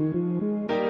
you.